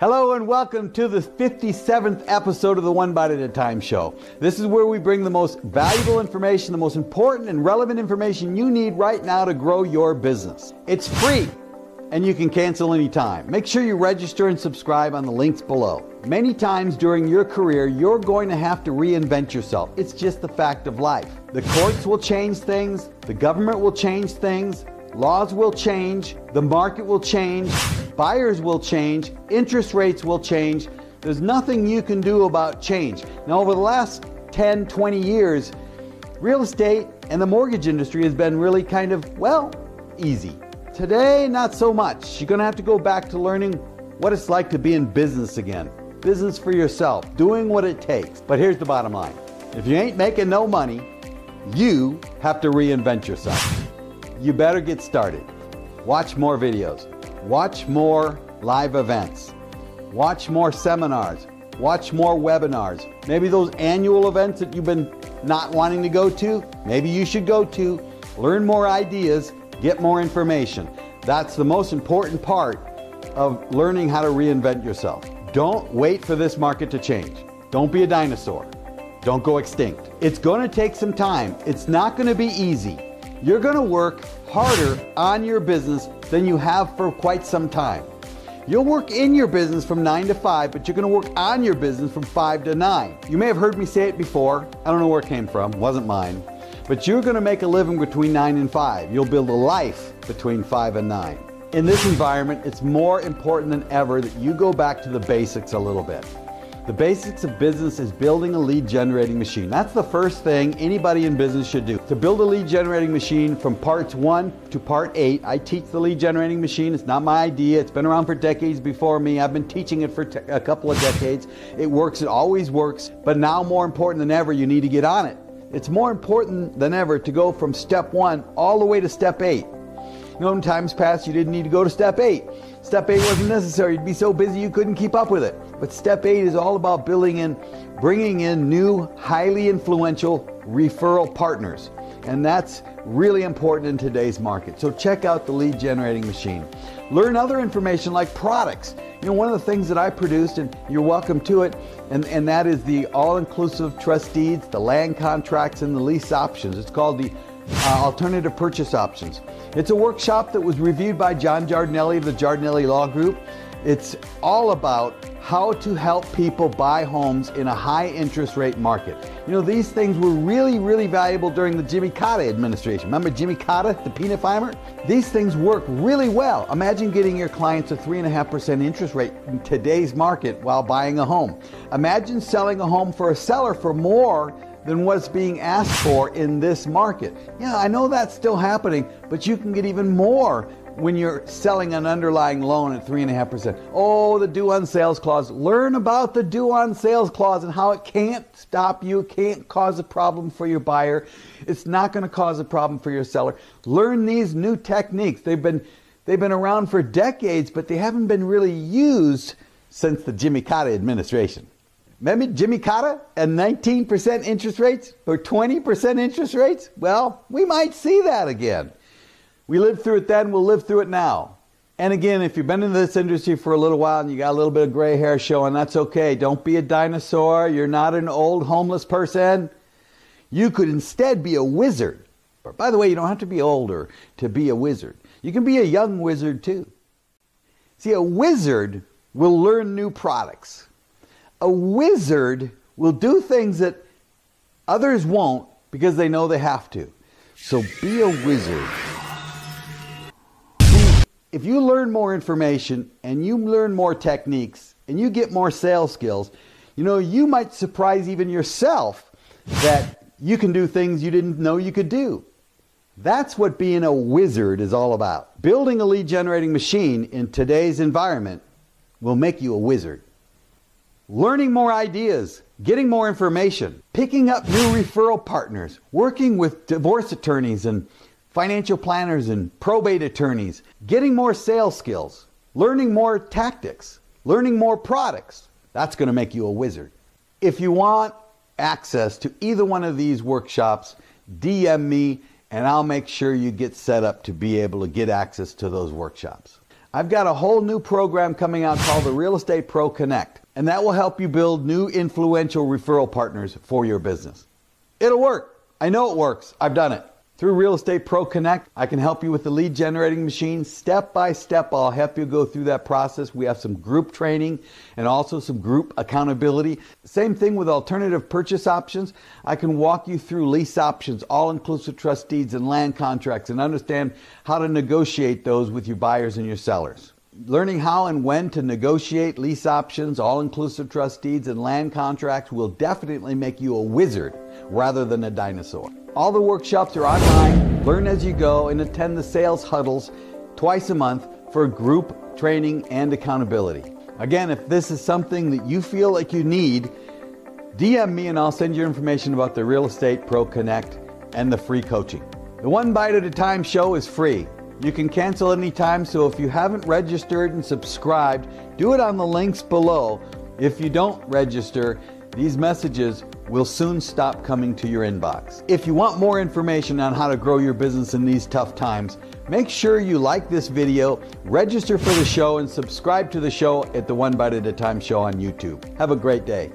Hello and welcome to the 57th episode of the One Bite at a Time show. This is where we bring the most valuable information, the most important and relevant information you need right now to grow your business. It's free and you can cancel anytime. Make sure you register and subscribe on the links below. Many times during your career, you're going to have to reinvent yourself. It's just the fact of life. The courts will change things, the government will change things, laws will change, the market will change Buyers will change, interest rates will change. There's nothing you can do about change. Now, over the last 10, 20 years, real estate and the mortgage industry has been really kind of, well, easy. Today, not so much. You're going to have to go back to learning what it's like to be in business again. Business for yourself, doing what it takes. But here's the bottom line if you ain't making no money, you have to reinvent yourself. You better get started. Watch more videos. Watch more live events. Watch more seminars. Watch more webinars. Maybe those annual events that you've been not wanting to go to, maybe you should go to. Learn more ideas, get more information. That's the most important part of learning how to reinvent yourself. Don't wait for this market to change. Don't be a dinosaur. Don't go extinct. It's going to take some time. It's not going to be easy. You're going to work harder on your business than you have for quite some time. You'll work in your business from 9 to 5, but you're going to work on your business from 5 to 9. You may have heard me say it before. I don't know where it came from, wasn't mine. But you're going to make a living between 9 and 5. You'll build a life between 5 and 9. In this environment, it's more important than ever that you go back to the basics a little bit. The basics of business is building a lead generating machine. That's the first thing anybody in business should do. To build a lead generating machine from parts one to part eight, I teach the lead generating machine. It's not my idea. It's been around for decades before me. I've been teaching it for a couple of decades. It works. It always works. But now more important than ever, you need to get on it. It's more important than ever to go from step one all the way to step eight. Know, in times past, you didn't need to go to step eight. Step eight wasn't necessary. You'd be so busy you couldn't keep up with it. But step eight is all about building in, bringing in new, highly influential referral partners. And that's really important in today's market. So check out the lead generating machine. Learn other information like products. You know, one of the things that I produced, and you're welcome to it, and, and that is the all inclusive trust deeds, the land contracts, and the lease options. It's called the uh, alternative purchase options. It's a workshop that was reviewed by John Giardinelli of the Giardinelli Law Group. It's all about how to help people buy homes in a high interest rate market. You know, these things were really, really valuable during the Jimmy Carter administration. Remember Jimmy Carter, the peanut farmer? These things work really well. Imagine getting your clients a 3.5% interest rate in today's market while buying a home. Imagine selling a home for a seller for more than what's being asked for in this market. Yeah, I know that's still happening, but you can get even more when you're selling an underlying loan at 3.5%. Oh, the due on sales clause. Learn about the due on sales clause and how it can't stop you, can't cause a problem for your buyer. It's not going to cause a problem for your seller. Learn these new techniques. They've been they've been around for decades, but they haven't been really used since the Jimmy Carter administration. Remember Jimmy Carter and 19% interest rates or 20% interest rates? Well, we might see that again. We lived through it then, we'll live through it now. And again, if you've been in this industry for a little while and you got a little bit of gray hair showing, that's okay. Don't be a dinosaur. You're not an old homeless person. You could instead be a wizard. But by the way, you don't have to be older to be a wizard. You can be a young wizard too. See, a wizard will learn new products a wizard will do things that others won't because they know they have to. So be a wizard. If you learn more information and you learn more techniques and you get more sales skills, you know, you might surprise even yourself that you can do things you didn't know you could do. That's what being a wizard is all about. Building a lead generating machine in today's environment will make you a wizard learning more ideas, getting more information, picking up new referral partners, working with divorce attorneys and financial planners and probate attorneys, getting more sales skills, learning more tactics, learning more products. That's going to make you a wizard. If you want access to either one of these workshops, DM me and I'll make sure you get set up to be able to get access to those workshops. I've got a whole new program coming out called the Real Estate Pro Connect, and that will help you build new influential referral partners for your business. It'll work. I know it works. I've done it. Through Real Estate Pro Connect, I can help you with the lead generating machine. Step by step, I'll help you go through that process. We have some group training and also some group accountability. Same thing with alternative purchase options. I can walk you through lease options, all inclusive trust deeds, and land contracts and understand how to negotiate those with your buyers and your sellers. Learning how and when to negotiate lease options, all inclusive trust deeds, and land contracts will definitely make you a wizard rather than a dinosaur. All the workshops are online. Learn as you go and attend the sales huddles twice a month for group training and accountability. Again, if this is something that you feel like you need, DM me and I'll send you information about the Real Estate Pro Connect and the free coaching. The One Bite at a Time show is free. You can cancel anytime, so if you haven't registered and subscribed, do it on the links below. If you don't register, these messages will soon stop coming to your inbox. If you want more information on how to grow your business in these tough times, make sure you like this video, register for the show, and subscribe to the show at the One Bite at a Time show on YouTube. Have a great day.